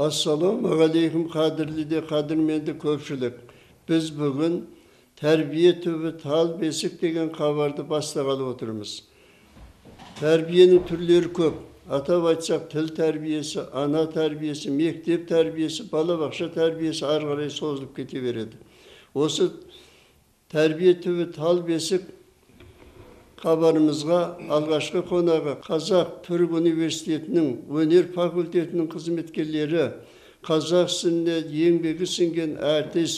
ассалаумағалейкум қадірлі де қадірменді көпшілік. Біз бүгін тәрбие түбі тал бесік деген хабарды бастағалы отырмыз. Тәрбиенің түрлері көп. Атап айтсақ тіл тәрбиесі ана тәрбиесі мектеп тәрбиесі балабақша тәрбиесі ары қарай созылып кете береді. Осы тәрбие түбі тал бесік хабарымызға алғашқы қонағы қазақ түрік университетінің өнер факультетінің қызметкерлері қазақ ісіне еңбегі сіңген әртіс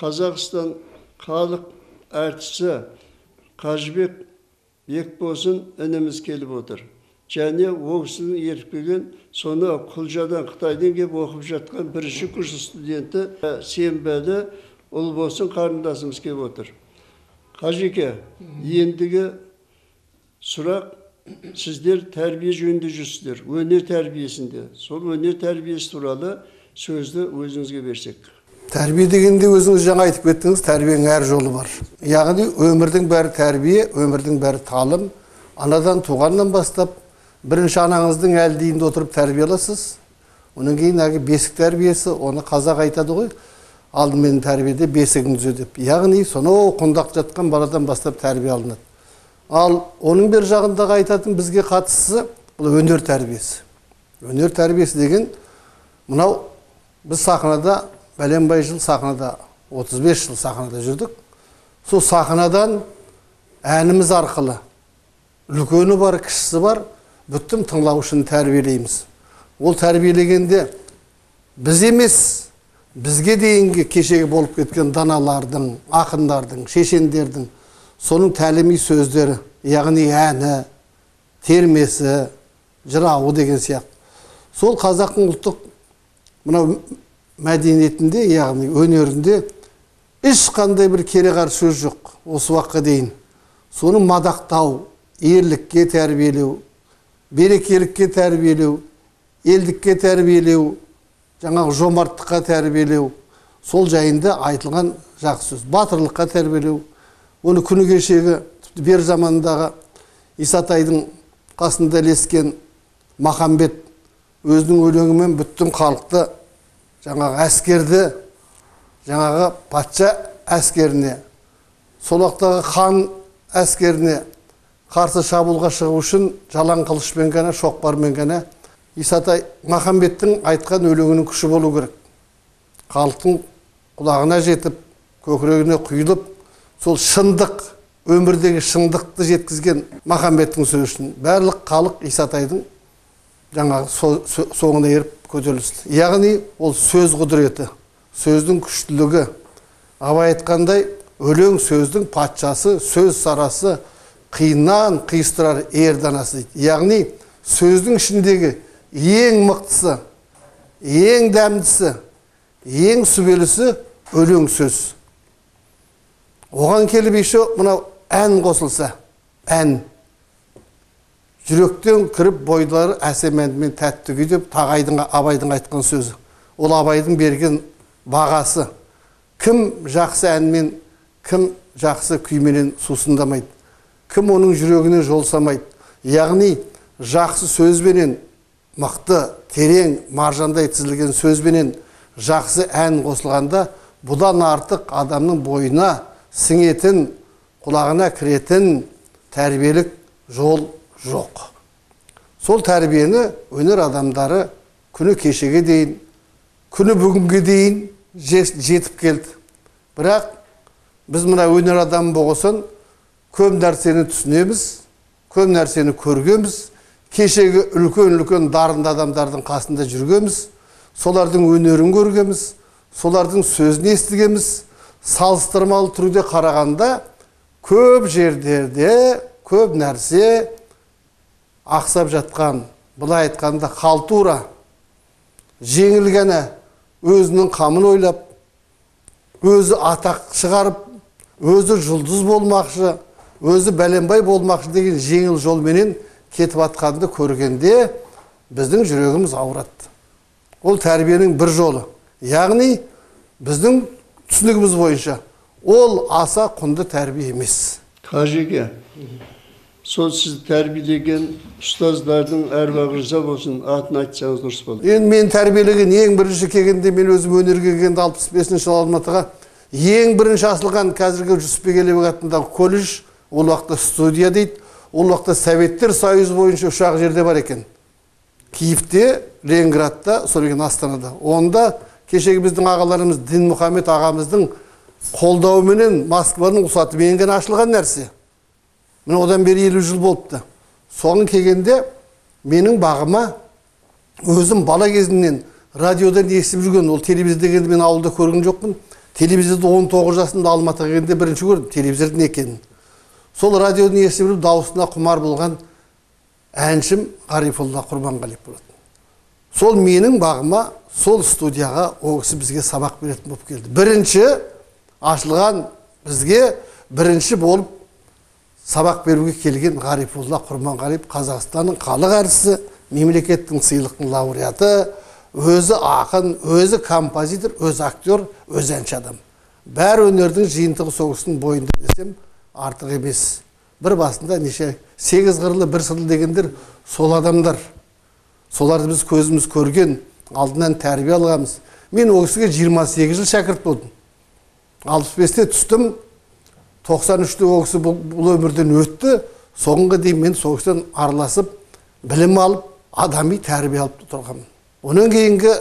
қазақстан халық әртісі қажыбек бекбосын ініміз келіп отыр. Және ол кісінің еркіген соны құлжадан қытайдан келіп оқып жатқан бірінші курс студенті сембәлі ұлбосын қарындасымыз келіп отыр. Қажеке ендігі сұрақ сіздер тәрбие жөнінде жүрсіздер өнер тәрбиесінде сол өнер тәрбиесі туралы сөзді өзіңізге берсек. Тәрбие дегенде өзіңіз жаңа айтып кеттіңіз тәрбиенің әр жолы бар. Яғни өмірдің бәрі тәрбие өмірдің бәрі талым. Анадан туғаннан бастап бірінші анаңыздың әлдиінде отырып тәрбие аласыз. Одан кейін әлгі бесік тәрбиесі оны қазақ айтады ғой алдымен тәрбиеде бесігін түзе деп яғни сонау құндақ жатқан баладан бастап тәрбие алынады. Ал оның бер жағындағы айтатын бізге қатыстысы бұл өнер тәрбиесі. Өнер тәрбиесі деген мынау біз сахнада бәленбай жыл сахнада 35 жыл сахнада жүрдік. Сол сахнадан әніміз арқылы үлкені бар кішісі бар бүттім тыңлаушыны тәрбиелейміз. Ол тәрбиелегенде біз емес бізге дейінгі кешегі болып кеткен даналардың ақындардың шешендердің соның тәліми сөздері яғни әні термесі жырауы деген сияқты. Сол қазақтың ұлттық мынау мәдениетінде яғни өнерінде ешқандай бір кереғар сөз жоқ осы уақытқа дейін. Соны мадақтау ерлікке тәрбиелеу берекелікке тәрбиелеу елдікке тәрбиелеу жаңағы жомарттыққа тәрбиелеу сол жайында айтылған жақсы сөз. Батырлыққа тәрбиелеу оны күні кешегі бер заманындағы исатайдың қасында ілескен махамбет өзінің өлеңімен бүттім халықты жаңағы әскерді жаңағы патша әскеріне сол уақыттағы хан әскеріне қарсы шабуылға шығу үшін жалаң қылышпен ғана шоқпармен ғана исатай махамбеттің айтқан өлеңінің күші болу керек. Халықтың құлағына жетіп көкірегіне құйылып сол шындық өмірдегі шындықты жеткізген махамбеттің сөзі үшін барлық халық исатайдың жаңағы соңына еріп көтерілісті. Яғни ол сөз құдіреті сөздің күштілігі. Абай айтқандай өлең сөздің патшасы сөз сарасы қиыннан қиыстырар ер данасы дейді. Яғни сөздің ішіндегі ең мықтысы ең дәмдісі ең сүбелісі өлең сөз. Оған келіп еще мынау ән қосылса ән. Жүректен кіріп бойлары әсем әнмен тәтті күй деп тағайдың абайдың айтқан сөзі. Ол абайдың берген бағасы. Кім жақсы әнмен кім жақсы күйменен сусындамайды. Кім оның жүрегіне жол самайды яғни жақсы сөзбенен мықты терең маржандай тізілген сөзбенен жақсы ән қосылғанда бұдан артық адамның бойына сіңетін құлағына кіретін тәрбиелік жол жоқ. Сол тәрбиені өнер адамдары күні кешеге дейін күні бүгінге дейін жетіп келді. Бірақ біз мына өнер адамы болғасын көп нәрсені түсінеміз көп нәрсені көргенбіз кешегі үлкен үлкен дарынды адамдардың қасында жүргенбіз солардың өнерін көргенбіз солардың сөзін естігенбіз салыстырмалы түрде қарағанда көп жердерде көп нәрсе ақсап жатқан былай айтқанда халтура жеңіл ғана өзінің қамын ойлап өзі атақ шығарып өзі жұлдыз болмақшы өзі бәленбай болмақшы деген жеңіл жолменен кетіп жатқанды көргенде біздің жүрегіміз ауырады. Ол тәрбиенің бір жолы. Яғни біздің түсінігіміз бойынша ол аса құнды тәрбие емес. Қажеке сол сізді тәрбиелеген ұстаздардың әруағы риза болсын атын айтсаңыз дұрыс болады енді мен тәрбиелеген ең бірінші келгенде мен өзім өнерге келгенде алпыс бесінші жылы алматыға ең бірінші ашылған қазіргі жүсіпбек елебек атындағы колледж ол уақытта студия дейді ол уақытта советтер союзы бойынша үш ақ жерде бар екен. Киевте ленинградта содан кейін астанада. Онда кешегі біздің ағаларымыз дінмұхаммед ағамыздың қолдауыменен москваның рұқсатымен ғана ашылған нәрсе. Міне одан бері елу жыл болыпты. Соған келгенде менің бағыма өзім бала кезімнен радиодан естіп жүрген ол телевизор дегенді мен ауылда көрген жоқпын. Телевизорды 19 жасымда алматыға келгенде бірінші көрдім телевизордың екенін. Сол радиодан естіп жүріп дауысына құмар болған әншім ғарифолла құрбанғалиев болатын. Сол менің бағыма сол студияға ол кісі бізге сабақ беретін болып келді. Бірінші ашылған бізге бірінші болып сабақ беруге келген ғарифолла құрманғалиев қазақстанның халық әртісі мемлекеттің сыйлықтың лауреаты өзі ақын өзі композитор өзі актер өзі әнші адам. Бәрі өнердің жиынтығы сол кісінің бойында десем артық емес. Бір басында неше сегіз қырлы бір сырлы дегендер сол адамдар. Соларды біз көзіміз көрген алдынан тәрбие алғанбыз. Мен ол кісіге 28 жыл шәкірт болдым. алпыс бесте түстім. тоқсан үште ол кісі бұл, өмірден өтті. Соңғы дейін мен сол кісіден араласып білім алып адами тәрбие алып тұрғанмын. Одан кейінгі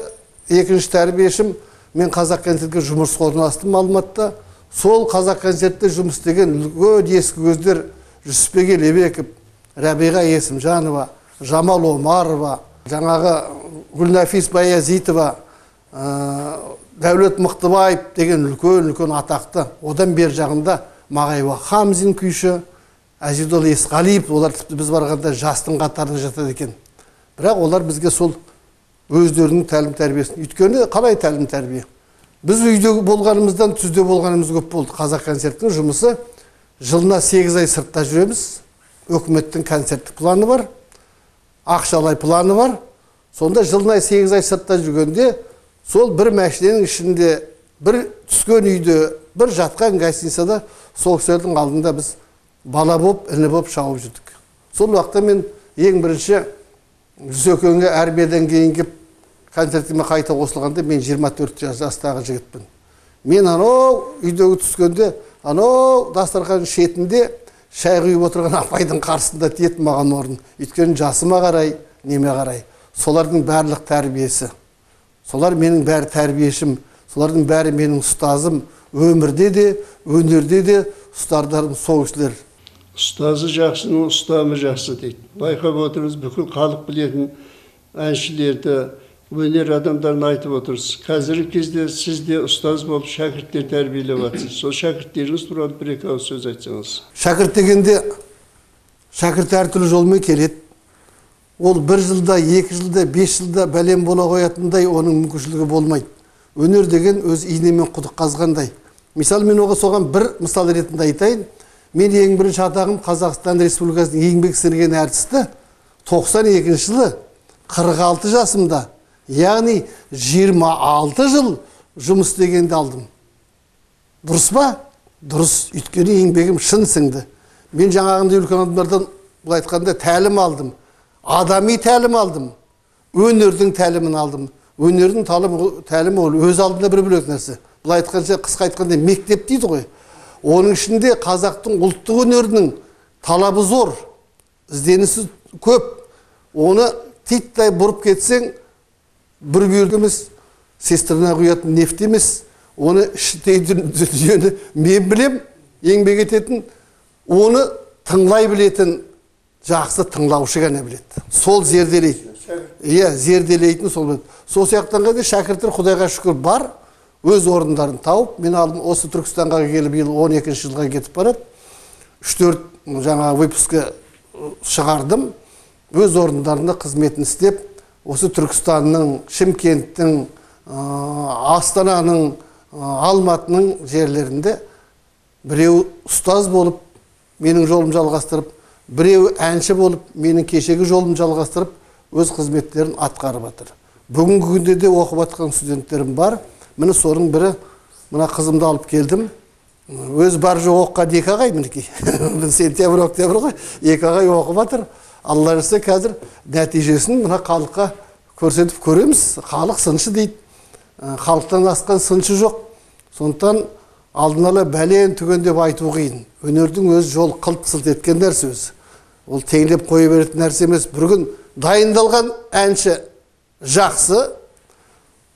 екінші тәрбиешім мен қазақ концертке жұмыс орналастым алматыда. Сол қазақ концертте жұмыс істеген үлкен ескі көздер жүсіпбек елебеков рәбиға есімжанова жамал омарова жаңағы гүлнафис баязитова ә, дәулет мықтыбаев деген үлкен үлкен атақты. Одан бер жағында мағайба хамзин күйші әжидол есқалиев олар тіпті біз барғанда жастың қатарына жатады екен. Бірақ олар бізге сол өздерінің тәлім тәрбиесін өйткені қалай тәлім тәрбие? Біз үйде болғанымыздан түзде болғанымыз көп болды. Қазақ концерттің жұмысы жылына сегіз ай сыртта жүреміз. Өкіметтің концерттік планы бар ақшалай планы бар. Сонда жылына сегіз ай сыртта жүргенде сол бір мәшиненің ішінде бір түскен үйде бір жатқан гостиницада сол кісілердің алдында біз бала болып іні болып шауып жүрдік. Сол уақытта мен ең бірінші жүсекеңге әрбеден кейін келіп концертіме қайта қосылғанда мен 24 жастағы жігітпін. Мен анау үйдегі түскенде анау дастархан шетінде шай құйып отырған апайдың қарсысында тиеді маған орын. Өйткені жасыма қарай неме қарай. Солардың барлық тәрбиесі. Солар менің бәрі тәрбиешім. Солардың бәрі менің ұстазым. Өмірде де өнерде де ұстаздарым сол кісілер. Ұстазы жақсының ұстамы жақсы дейді. Байқап отырмыз бүкіл халық білетін әншілерді өнер адамдарын айтып отырсыз қазіргі кезде сіз де ұстаз болып шәкірттер тәрбиелеп жатсыз сол шәкірттеріңіз туралы бір екі ауыз сөз айтсаңыз. Шәкірт дегенде шәкірт әртүрлі жолмен келеді. Ол бір жылда екі жылда бес жылда бәлем бола қоятындай оның мүмкіншілігі болмайды. Өнер деген өз инемен құдық қазғандай мысалы мен оған соған бір мысал ретінде айтайын. Мен ең бірінші атағым қазақстан республикасының еңбек сіңірген әртісі. Тоқсан екінші жылы қырық алты жасымда яғни 26 жыл жұмыс істегенде алдым. Дұрыс па? Дұрыс. Өйткені еңбегім шын сіңді. Мен жаңағындай үлкен адамдардан былай айтқанда тәлім алдым. Адами тәлім алдым өнердің тәлімін алдым өнердің тәлімі ол өз алдында бір бөлек нәрсе былай айтқанша қысқа айтқанда мектеп дейді ғой оның ішінде қазақтың ұлттық өнерінің талабы зор ізденісі көп оны титтай бұрып кетсең бір бүйірді емес цистерна құятын нефть емес оны дүниені мен білем еңбек ететін оны тыңлай білетін жақсы тыңлаушы ғана біледі. Сол зерделейді иә зерделейтін сол сол сияқтанғанда шәкірттер құдайға шүкір бар өз орындарын тауып мен алдым осы түркістанға келіп биыл он екінші жылға кетіп барады. Үш төрт жаңағы выпускі шығардым. Өз орындарында қызметін істеп осы түркістанның шымкенттің астананың алматының жерлерінде біреу ұстаз болып менің жолым жалғастырып біреу әнші болып менің кешегі жолым жалғастырып өз қызметтерін атқарып жатыр. Бүгінгі күнде де оқып жатқан студенттерім бар. Міне соның бірі мына қызымды алып келдім. Өзі бар жоқ оқыған екі ағай мінекей. Сентябрь октябрь ғой. Екі ағай оқып жатыр. Алла жазса қазір нәтижесін мына халыққа көрсетіп көреміз. Халық сыншы дейді. Ә, халықтан асқан сыншы жоқ. Сондықтан алдын ала бәлен түген деп айту қиын. Өнердің өз жолы қылт сылт еткен нәрсе өзі. Ол теңдеп қоя беретін нәрсе емес. Бір күн дайындалған әнші жақсы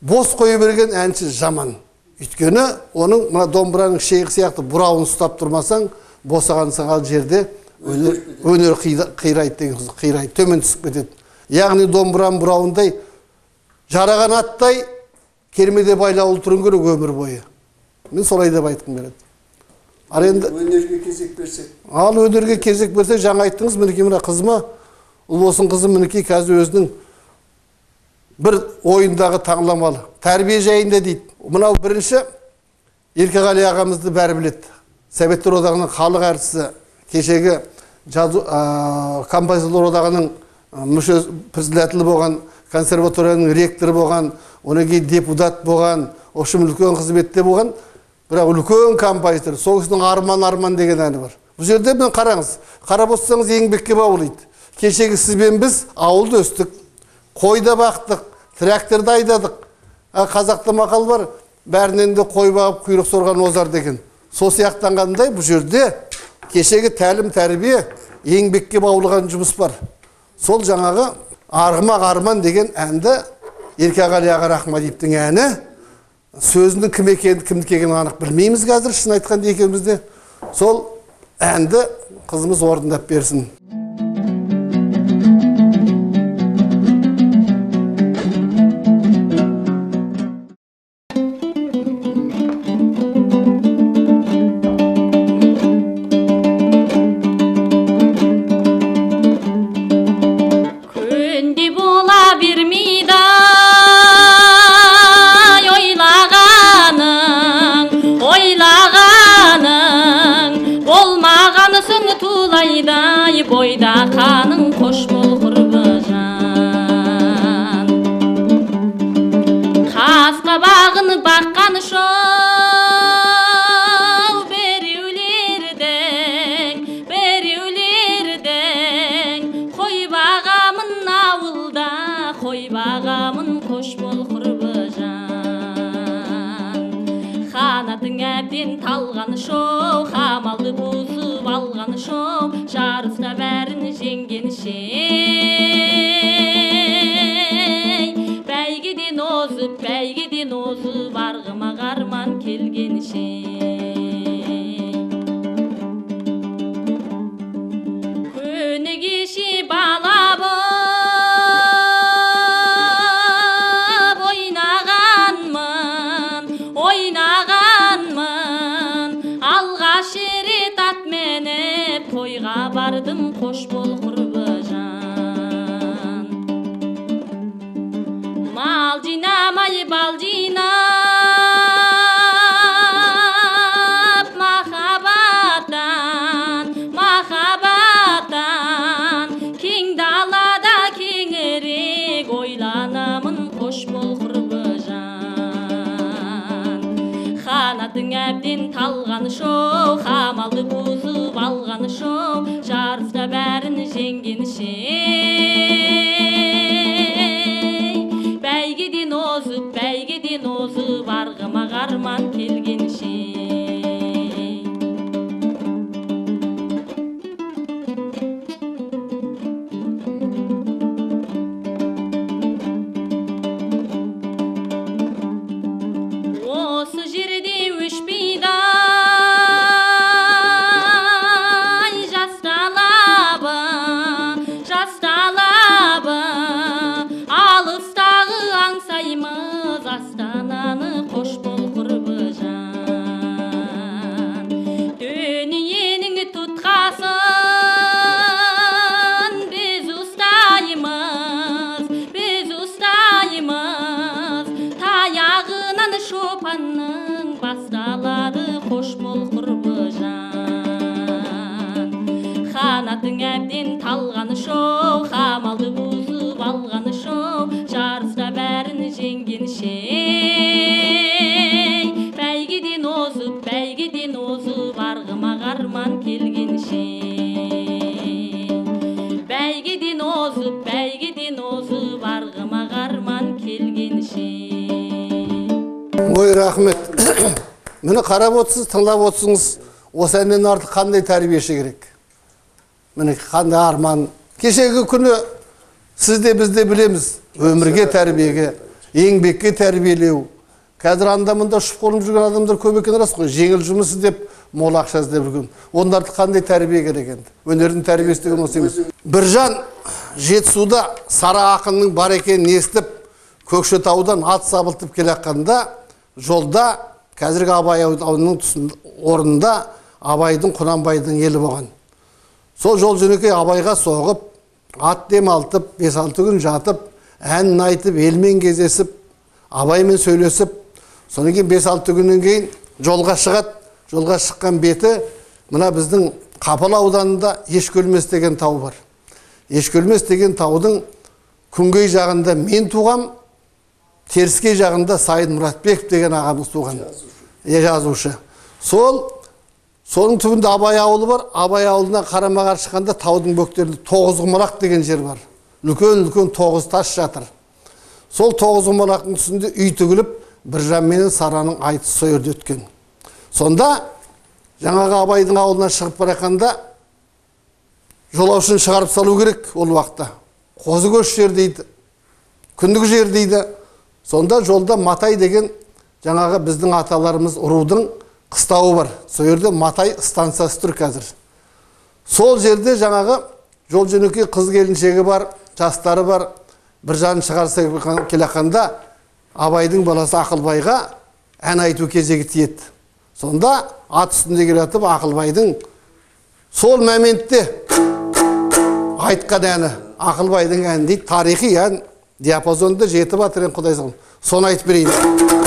бос қоя берген әнші жаман. Өйткені оның мына домбыраның шегі сияқты бұрауын ұстап тұрмасаң босаған сағал жерде өнер, өнер қирайды деген сөз қирайды төмен түсіп кетеді. Яғни домбыраның бұрауындай жараған аттай кермеде байлаулы тұруың керек өмір бойы. Мен солай деп айтқым келеді. Ал енді өнерге кезек берсек ал өнерге кезек берсе жаңа айттыңыз мінекей мына қызыма. Ұлбосын қызым мінекей қазір өзінің бір ойындағы таңламалы. Тәрбие жайында дейді. Мынау бірінші еркеғали ағамызды бәрі біледі. Советтер одағының халық әртісі кешегі жазу ә, композиторлар одағының мүше председателі болған консерваторияның ректоры болған одан кейін депутат болған в общем үлкен қызметте болған. Бірақ үлкен композитор сол кісінің арман арман деген әні бар. Бұл жерде міне қараңыз қарап отырсаңыз еңбекке баулиды. Кешегі сізбен біз ауылда өстік қойда бақтық тракторда айдадық. А қазақта мақал бар бәрінен де қой бағып құйрық сорған озар деген. Сол сияқтанғандай бұл жерде кешегі тәлім тәрбие еңбекке баулыған жұмыс бар. Сол жаңағы арғымақ арман деген әнді еркеғали аға рахмадиевтің әні сөзінің кім екенін кімдікі екенін анық білмейміз қазір шын айтқанда екеуміз де сол әнді қызымыз орындап берсін banget қош бол құрбыжан мал жинамай бал жинап махаббаттан махаббаттан кең далада кеңірек ойланамын қош бол құрбыжан қанатың әбден талғаны шоу қамалды бұзып 생긴 시 ой рахмет. Міне қарап отырсыз тыңдап отырсыңыз. Осы әннен артық қандай тәрбиеші керек? Міне қандай арман? Кешегі күні сіз де біз де білеміз. Өмірге тәрбиеге еңбекке тәрбиелеу. Қазір анда мында ұшып қонып жүрген адамдар көп екені рас қой? Жеңіл жұмыс іздеп мол ақша іздеп жүрген. Артық қандай тәрбие керек енді? Өнердің тәрбиесі деген осы емес. Біржан жетісуда сара ақынның бар екенін естіп көкшетаудан ат сабылтып келе жатқанда жолда қазіргі абай тұсында орнында абайдың құнанбайдың елі болған. Сол жол жөнекей абайға соғып ат демалтып бес алты күн жатып әнін айтып елмен кездесіп абаймен сөйлесіп содан кейін бес алты күннен кейін жолға шығады. Жолға шыққан беті мына біздің қапал ауданында ешкөлмес деген тау бар. Ешкөлмес деген таудың күнгей жағында мен туғам теріскей жағында сайын мұратбеков деген ағамыз туған. Иә жазушы. Сол соның түбінде абай ауылы бар. Абай ауылына қарама қарсы шыққанда таудың бөктерінде тоғызқұмалақ деген жер бар. Үлкен үлкен тоғыз тас жатыр. Сол тоғызқұмалақтың үстінде үй тігіліп біржан менен сараның айтысы сол жерде өткен. Сонда жаңағы абайдың ауылынан шығып бара жатқанда жолаушыны шығарып салу керек ол уақытта. Қозы көш жер дейді күндік жер дейді. Сонда жолда матай деген жаңағы біздің аталарымыз рудың қыстауы бар. Сол жерде матай станциясы тұр қазір. Сол жерде жаңағы жол жөнекей қыз келіншегі бар жастары бар. Біржан шығарса келе абайдың баласы ақылбайға ән айту кезегі тиеді сонда ат үстінде келе жатып ақылбайдың сол моментте айтқан әні ақылбайдың әні дейді тарихи ән. Диапазонда жеті батыр ең құдай соны айтып берейін.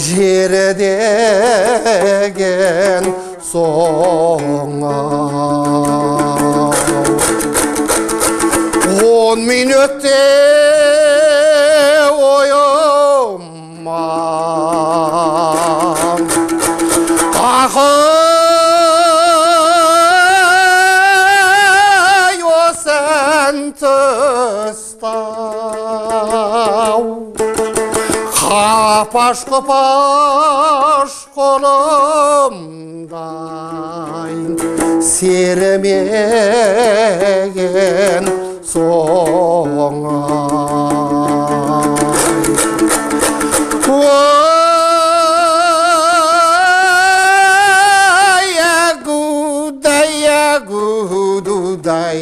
hoje Қапаш құпаш қолымдай сермеген соңай агудай, агудудай.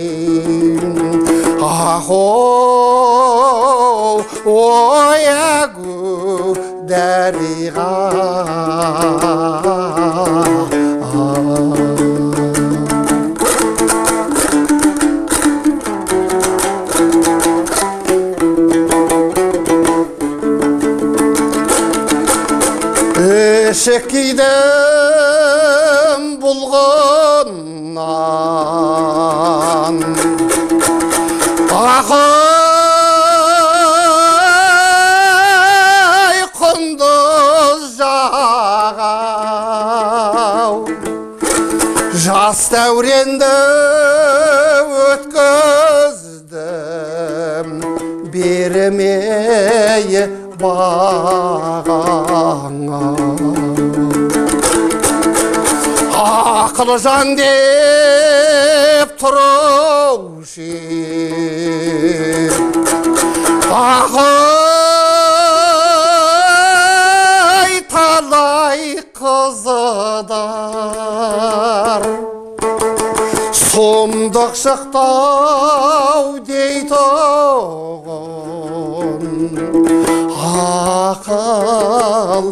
Ахо, ой, ira. Ah. Chequidão Жас дәуренді өткіздім бермей бағаңа ақыл жан деп тұрушы. Ақай талай қызыдар сұмдық шықтау дейтұғын ақыл